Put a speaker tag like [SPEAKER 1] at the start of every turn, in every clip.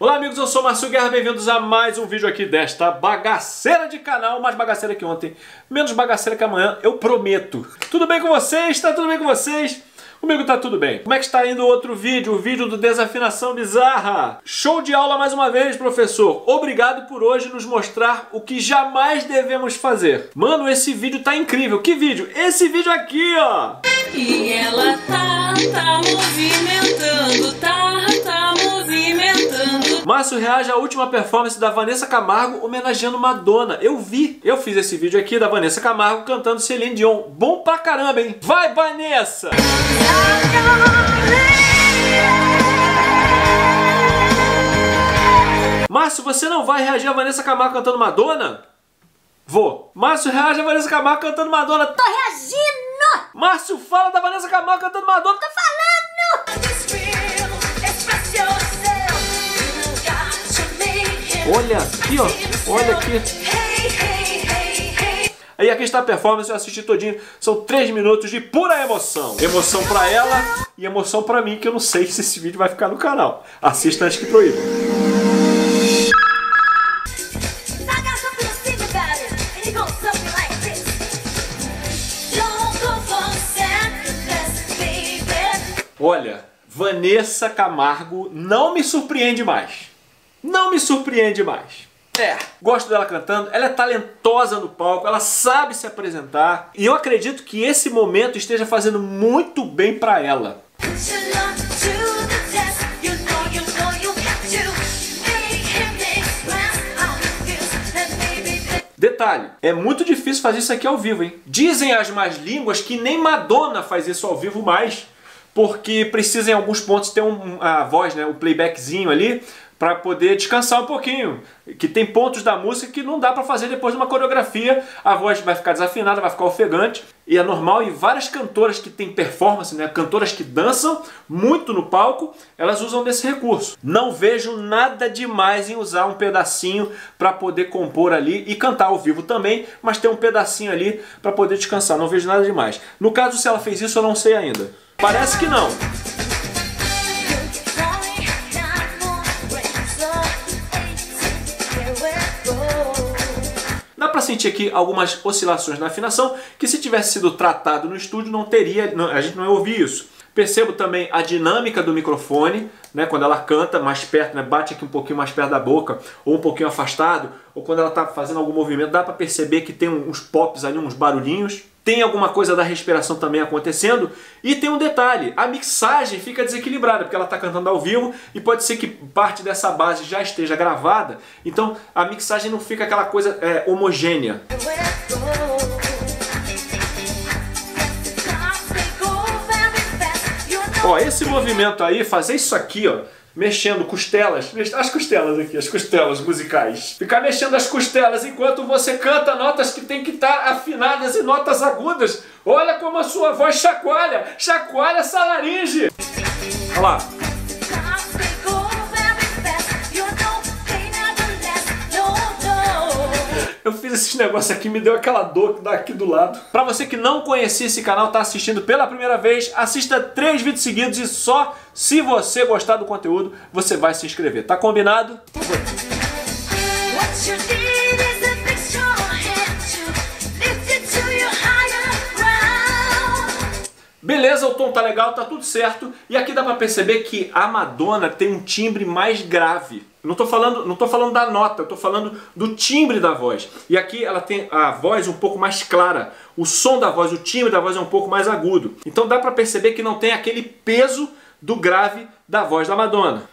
[SPEAKER 1] Olá amigos, eu sou Márcio Guerra, bem-vindos a mais um vídeo aqui desta bagaceira de canal, mais bagaceira que ontem, menos bagaceira que amanhã, eu prometo. Tudo bem com vocês? Tá tudo bem com vocês? Comigo tá tudo bem. Como é que está indo o outro vídeo, o vídeo do Desafinação Bizarra? Show de aula mais uma vez, professor. Obrigado por hoje nos mostrar o que jamais devemos fazer. Mano, esse vídeo tá incrível. Que vídeo? Esse vídeo aqui, ó.
[SPEAKER 2] E ela tá, tá movimentando, tá, tá.
[SPEAKER 1] Márcio reage à última performance da Vanessa Camargo homenageando Madonna. Eu vi. Eu fiz esse vídeo aqui da Vanessa Camargo cantando Celine Dion. Bom pra caramba, hein? Vai, Vanessa! Márcio, você não vai reagir a Vanessa Camargo cantando Madonna? Vou. Márcio reage a Vanessa Camargo cantando Madonna.
[SPEAKER 3] Tô reagindo!
[SPEAKER 1] Márcio fala da Vanessa Camargo cantando Madonna.
[SPEAKER 3] Tô
[SPEAKER 1] Olha aqui, ó. Olha aqui. Aí aqui está a performance, eu assisti todinho. São 3 minutos de pura emoção. Emoção pra ela e emoção pra mim, que eu não sei se esse vídeo vai ficar no canal. Assista antes que proíba. Olha, Vanessa Camargo não me surpreende mais. Não me surpreende mais. É, gosto dela cantando, ela é talentosa no palco, ela sabe se apresentar e eu acredito que esse momento esteja fazendo muito bem pra ela. Detalhe, é muito difícil fazer isso aqui ao vivo, hein? Dizem as más línguas que nem Madonna faz isso ao vivo mais, porque precisa em alguns pontos ter um, a voz, né, o playbackzinho ali, para poder descansar um pouquinho. Que tem pontos da música que não dá para fazer depois de uma coreografia, a voz vai ficar desafinada, vai ficar ofegante, e é normal. E várias cantoras que têm performance, né, cantoras que dançam muito no palco, elas usam desse recurso. Não vejo nada demais em usar um pedacinho para poder compor ali e cantar ao vivo também, mas ter um pedacinho ali para poder descansar. Não vejo nada demais. No caso, se ela fez isso, eu não sei ainda. Parece que não. Dá para sentir aqui algumas oscilações na afinação que se tivesse sido tratado no estúdio não teria, não- a gente não ia ouvir isso. Percebo também a dinâmica do microfone, né, quando ela canta mais perto, né, bate aqui um pouquinho mais perto da boca, ou um pouquinho afastado, ou quando ela está fazendo algum movimento, dá para perceber que tem uns pops ali, uns barulhinhos. Tem alguma coisa da respiração também acontecendo. E tem um detalhe, a mixagem fica desequilibrada, porque ela está cantando ao vivo e pode ser que parte dessa base já esteja gravada. Então a mixagem não fica aquela coisa é, homogênea. Ó, esse movimento aí, fazer isso aqui, ó, mexendo costelas, as costelas aqui, as costelas musicais. Ficar mexendo as costelas enquanto você canta notas que tem que estar afinadas e notas agudas. Olha como a sua voz chacoalha, chacoalha essa laringe. Olha lá. Eu fiz esses negócios aqui, me deu aquela dor que dá aqui do lado. Pra você que não conhecia esse canal, tá assistindo pela primeira vez, assista três vídeos seguidos e só se você gostar do conteúdo, você vai se inscrever. Tá combinado? Beleza, o tom tá legal, tá tudo certo. E aqui dá pra perceber que a Madonna tem um timbre mais grave. Não tô falando, não tô falando da nota, eu tô falando do timbre da voz. E aqui ela tem a voz um pouco mais clara. O som da voz, o timbre da voz é um pouco mais agudo. Então dá pra perceber que não tem aquele peso do grave da voz da Madonna.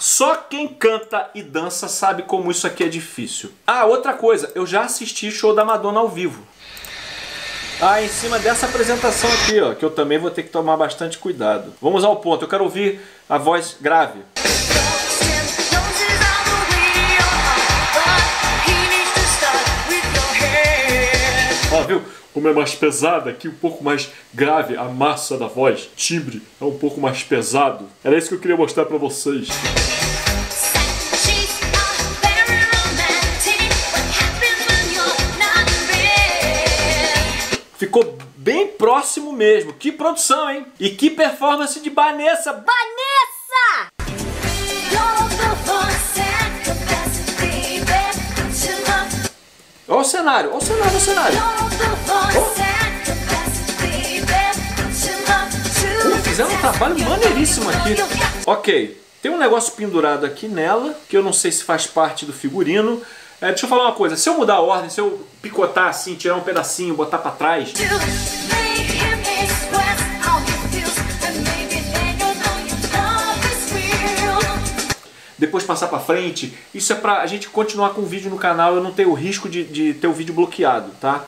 [SPEAKER 1] Só quem canta e dança sabe como isso aqui é difícil. Ah, outra coisa, eu já assisti show da Madonna ao vivo. Ah, em cima dessa apresentação aqui, ó, que eu também vou ter que tomar bastante cuidado. Vamos ao ponto, eu quero ouvir a voz grave. Ó, viu? Como é mais pesada aqui, um pouco mais grave, a massa da voz, timbre é um pouco mais pesado. Era isso que eu queria mostrar pra vocês. Próximo mesmo. Que produção, hein? E que performance de Vanessa.
[SPEAKER 4] Vanessa!
[SPEAKER 1] Olha o cenário, olha o cenário, olha o cenário.
[SPEAKER 3] to
[SPEAKER 1] Pô, fizeram um trabalho maneiríssimo aqui. Ok, tem um negócio pendurado aqui nela, que eu não sei se faz parte do figurino. É, deixa eu falar uma coisa, se eu mudar a ordem, se eu picotar assim, tirar um pedacinho, botar pra trás, depois passar pra frente, isso é pra gente continuar com o vídeo no canal eu não ter o risco de, de ter o vídeo bloqueado, tá?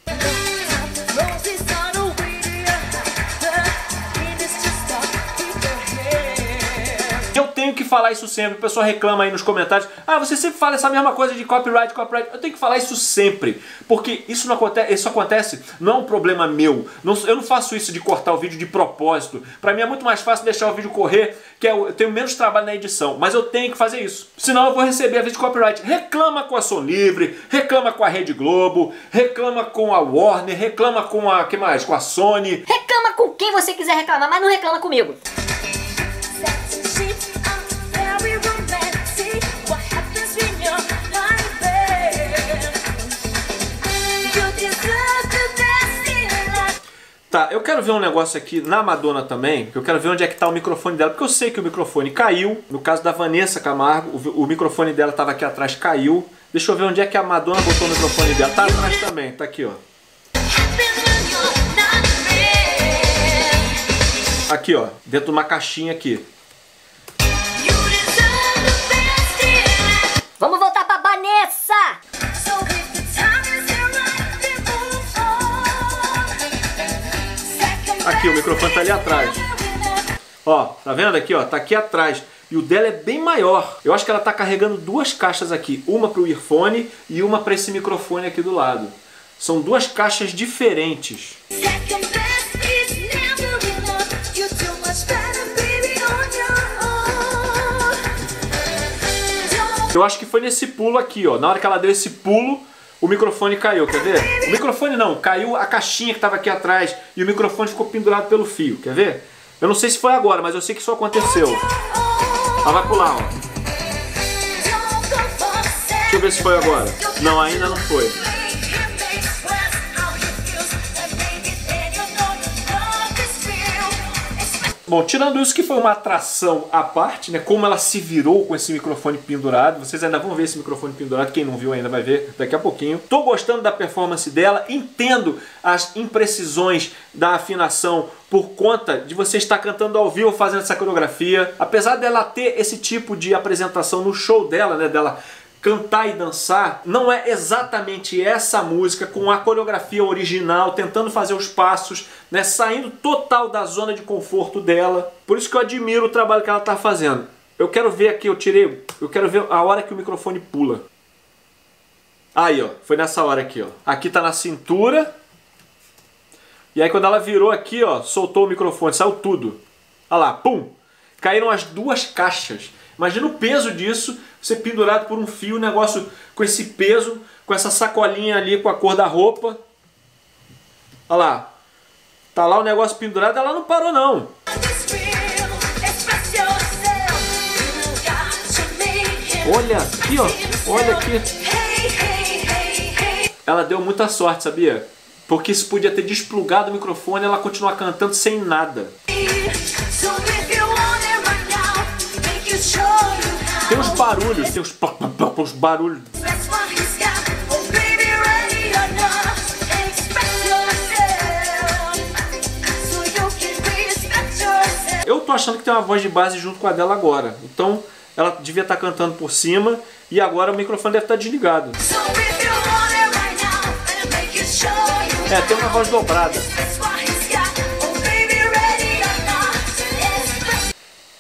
[SPEAKER 1] Tenho que falar isso sempre, o pessoal reclama aí nos comentários. Ah, você sempre fala essa mesma coisa de copyright, copyright. Eu tenho que falar isso sempre, porque isso não acontece, isso acontece, não é um problema meu. Não- eu não faço isso de cortar o vídeo de propósito. Pra mim é muito mais fácil deixar o vídeo correr, que é eu tenho menos trabalho na edição, mas eu tenho que fazer isso. Senão eu vou receber a vídeo de copyright. Reclama com a Som Livre, reclama com a Rede Globo, reclama com a Warner, reclama com a que mais? Com a Sony.
[SPEAKER 4] Reclama com quem você quiser reclamar, mas não reclama comigo.
[SPEAKER 1] Tá, eu quero ver um negócio aqui na Madonna também, que eu quero ver onde é que tá o microfone dela, porque eu sei que o microfone caiu. No caso da Vanessa Camargo, o, o microfone dela tava aqui atrás, caiu. Deixa eu ver onde é que a Madonna botou o microfone dela. Tá atrás também, tá aqui, ó. Aqui, ó, dentro de uma caixinha aqui. Aqui, o microfone tá ali atrás. Ó, tá vendo aqui, ó? Tá aqui atrás. E o dela é bem maior. Eu acho que ela tá carregando duas caixas aqui. Uma pro earphone e uma para esse microfone aqui do lado. São duas caixas diferentes. Eu acho que foi nesse pulo aqui, ó. Na hora que ela deu esse pulo, o microfone caiu, quer ver? O microfone não, caiu a caixinha que tava aqui atrás e o microfone ficou pendurado pelo fio, quer ver? Eu não sei se foi agora, mas eu sei que isso aconteceu. Ela vai pular, ó. Deixa eu ver se foi agora. Não, ainda não foi. Bom, tirando isso que foi uma atração à parte, né? Como ela se virou com esse microfone pendurado. Vocês ainda vão ver esse microfone pendurado. Quem não viu ainda vai ver daqui a pouquinho. Tô gostando da performance dela. Entendo as imprecisões da afinação por conta de você estar cantando ao vivo fazendo essa coreografia. Apesar dela ter esse tipo de apresentação no show dela, né? Dela cantar e dançar, não é exatamente essa música com a coreografia original, tentando fazer os passos, né, saindo total da zona de conforto dela. Por isso que eu admiro o trabalho que ela está fazendo. Eu quero ver aqui, eu tirei, eu quero ver a hora que o microfone pula. Aí, ó, foi nessa hora aqui, ó. Aqui tá na cintura. E aí quando ela virou aqui, ó, soltou o microfone, saiu tudo. Olha lá, pum! Caíram as duas caixas. Imagina o peso disso, você pendurado por um fio, negócio com esse peso, com essa sacolinha ali com a cor da roupa. Olha lá. Tá lá o negócio pendurado, ela não parou não. Olha aqui, ó. Olha aqui. Ela deu muita sorte, sabia? Porque isso podia ter desplugado o microfone ela continuar cantando sem nada. Tem uns barulhos, tem pá, uns barulhos. Eu tô achando que tem uma voz de base junto com a dela agora. Então ela devia estar cantando por cima e agora o microfone deve estar desligado. É, tem uma voz dobrada.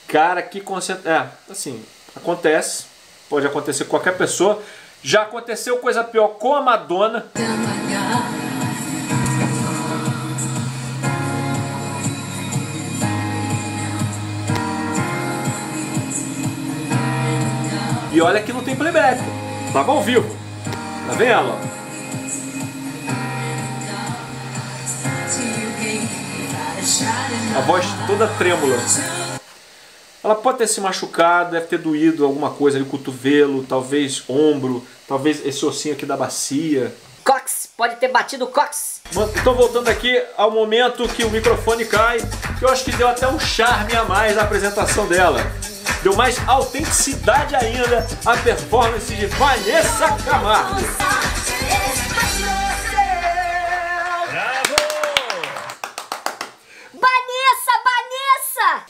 [SPEAKER 1] Cara, que concentra... É, assim, acontece. Pode acontecer com qualquer pessoa. Já aconteceu coisa pior com a Madonna. E olha que não tem playback. Tava ao vivo. Tá vendo ela? A voz toda trêmula. Ela pode ter se machucado, deve ter doído alguma coisa ali, cotovelo, talvez ombro, talvez esse ossinho aqui da bacia.
[SPEAKER 4] Cox, pode ter batido o Cox.
[SPEAKER 1] Então voltando aqui ao momento que o microfone cai, que eu acho que deu até um charme a mais à apresentação dela. Deu mais autenticidade ainda à performance de Vanessa Camargo.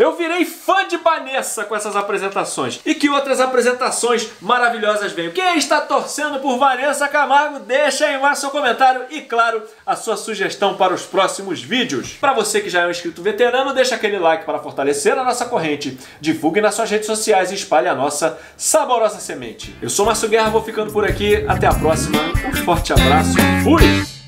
[SPEAKER 1] Eu virei fã de Vanessa com essas apresentações. E que outras apresentações maravilhosas venham. Quem está torcendo por Vanessa Camargo, deixa aí embaixo seu comentário e, claro, a sua sugestão para os próximos vídeos. Para você que já é um inscrito veterano, deixa aquele like para fortalecer a nossa corrente, divulgue nas suas redes sociais e espalhe a nossa saborosa semente. Eu sou Márcio Guerra, vou ficando por aqui. Até a próxima. Um forte abraço. Fui!